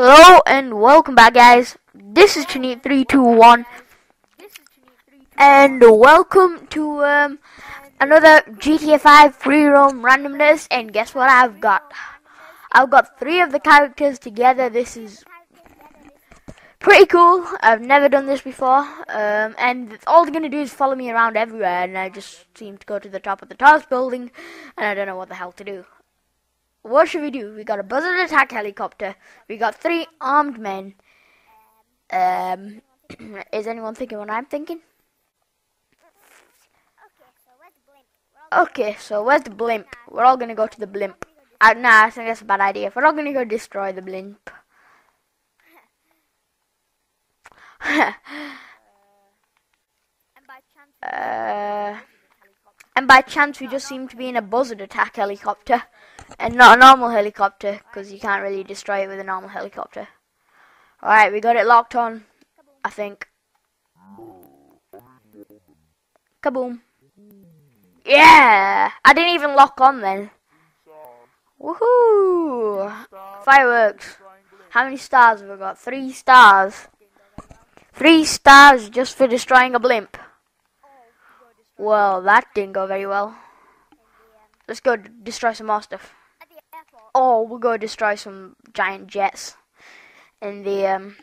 Hello and welcome back guys. This is Chineet321 and welcome to um, another GTA 5 free roam randomness and guess what I've got? I've got three of the characters together. This is pretty cool. I've never done this before um, and all they're to do is follow me around everywhere and I just seem to go to the top of the tallest building and I don't know what the hell to do what should we do? We got a buzzard attack helicopter. We got three armed men. Um, is anyone thinking what I'm thinking? Okay, so where's the blimp? We're all gonna go to the blimp. Uh, nah, I think that's a bad idea. We're all gonna go destroy the blimp. uh, and by chance, we just seem to be in a buzzard attack helicopter and not a normal helicopter because you can't really destroy it with a normal helicopter. Alright, we got it locked on, I think. Kaboom. Yeah! I didn't even lock on then. Woohoo! Fireworks. How many stars have we got? Three stars. Three stars just for destroying a blimp. Well, that didn't go very well. Let's go destroy some more stuff. Oh, we'll go destroy some giant jets in the um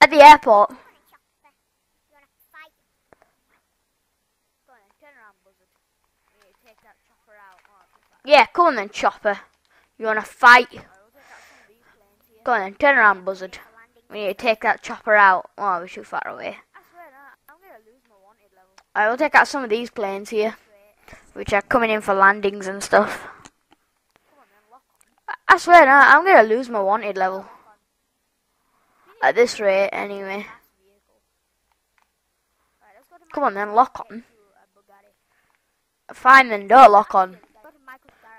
at the airport. Yeah, come on then, Chopper. You wanna fight? Go on then, turn around, Buzzard. We need to take that chopper out. Oh, we're too far away. I will take out some of these planes here, which are coming in for landings and stuff. I swear, no, I'm gonna lose my wanted level. At this rate, anyway. Come on then, lock on. Fine then, don't lock on.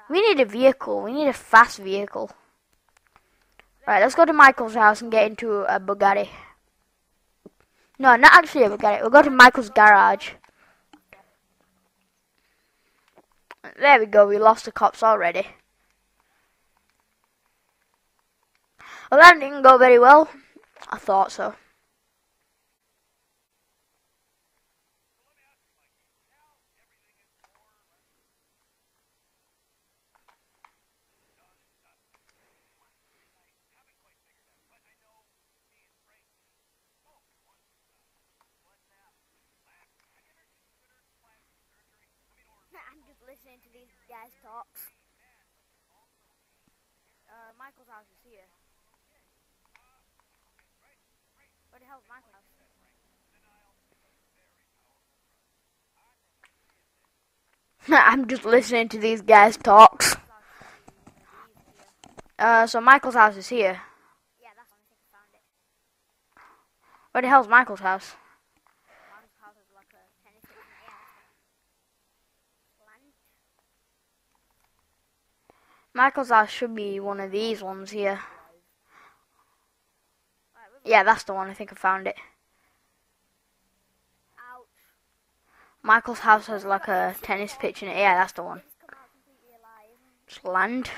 We need a vehicle. We need a fast vehicle. Right, let's go to Michael's house and get into a Bugatti. No, not actually a Bugatti. We'll go to Michael's garage. There we go, we lost the cops already. Well, that didn't go very well. I thought so. Listening to these guys talks. Uh, Michael's house is here. Where the hell's Michael's house? I'm just listening to these guys talks. Uh, so Michael's house is here. Yeah, that's one. I think I found it. Where the hell's Michael's house? Michael's house is like a tennis pitch. Michael's house should be one of these ones here. Yeah, that's the one. I think I found it. ouch. Michael's house has like a tennis pitch in it. Yeah, that's the one. Just land.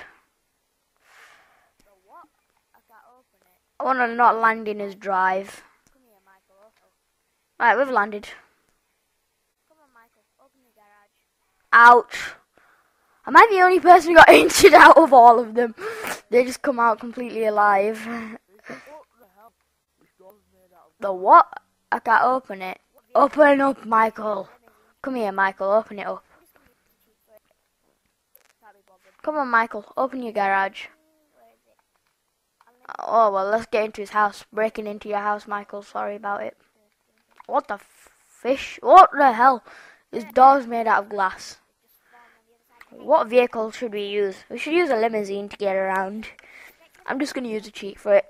I want to not land in his drive. Right, we've landed. Ouch. Am I the only person who got injured out of all of them? They just come out completely alive. What the hell? This door's made out of The what? I can't open it. Open up, Michael. Come here, Michael. Open it up. Come on, Michael. Open your garage. Oh, well, let's get into his house. Breaking into your house, Michael. Sorry about it. What the fish? What the hell? This door's made out of glass. What vehicle should we use? We should use a limousine to get around. I'm just going to use a cheat for it.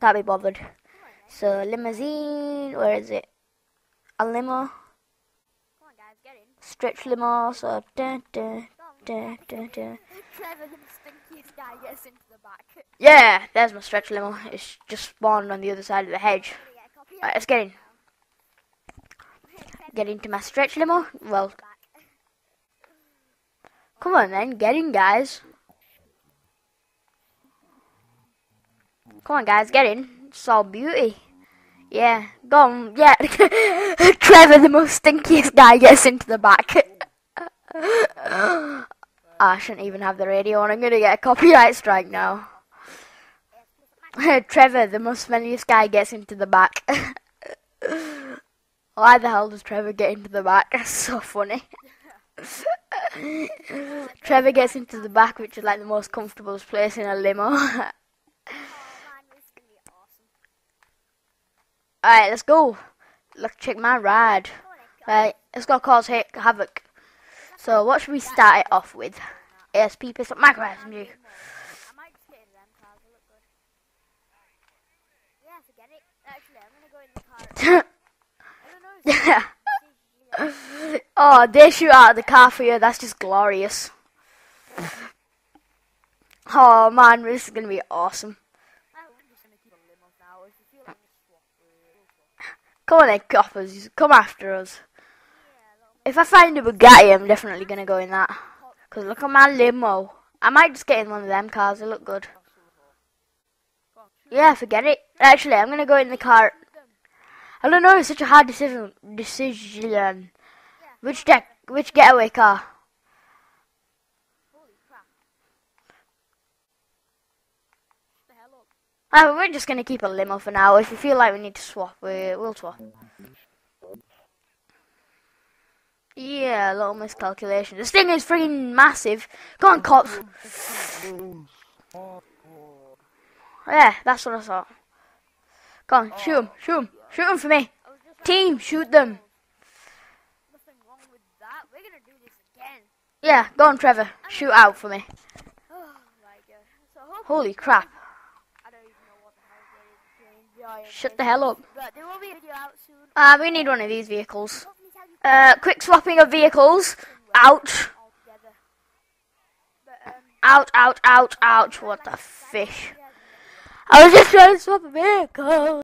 Can't be bothered. So, limousine, where is it? A limo, Come on, guys. Get in. stretch limo, so dun, dun, dun, dun, dun. Trevor, the stinkiest guy, gets into the back. Yeah, there's my stretch limo. It's just spawned on the other side of the hedge. Gonna get a copy of Right, let's get in. Get into my stretch limo? Well, come on then, get in, guys. Come on, guys, get in. It's all beauty. Yeah, go on. Yeah, Trevor, the most stinkiest guy, gets into the back. Ah, I shouldn't even have the radio on. I'm gonna get a copyright strike now. Trevor, the most smelliest guy, gets into the back. Why the hell does Trevor get into the back? That's so funny. Trevor gets into the back, which is like the most comfortable place in a limo. Alright, let's go. Let's check my ride. Right, let's go cause havoc. So, what should we start it off with? ASP pistol, micro SMG. oh, they shoot out of the car for you. That's just glorious. Oh man, this is gonna be awesome. Come on then, coppers. Come after us. If I find a Bugatti, I'm definitely going to go in that. Because look at my limo. I might just get in one of them cars. They look good. Yeah, forget it. Actually, I'm going to go in the car. I don't know. It's such a hard decision. Decision. Which deck? Which getaway car? Uh, we're just going to keep a limo for now. If you feel like we need to swap, we, we'll swap. Yeah, a little miscalculation. This thing is freaking massive. Go on, cops. Yeah, that's what I thought. Go on, shoot them, shoot them, shoot them for me. Team, shoot them. Yeah, go on, Trevor. Shoot out for me. Holy crap. Shut the hell up. Uh, we need one of these vehicles. Uh, quick swapping of vehicles. Ouch. Ouch, ouch, ouch, ouch. What the fish. I was just trying to swap a vehicle.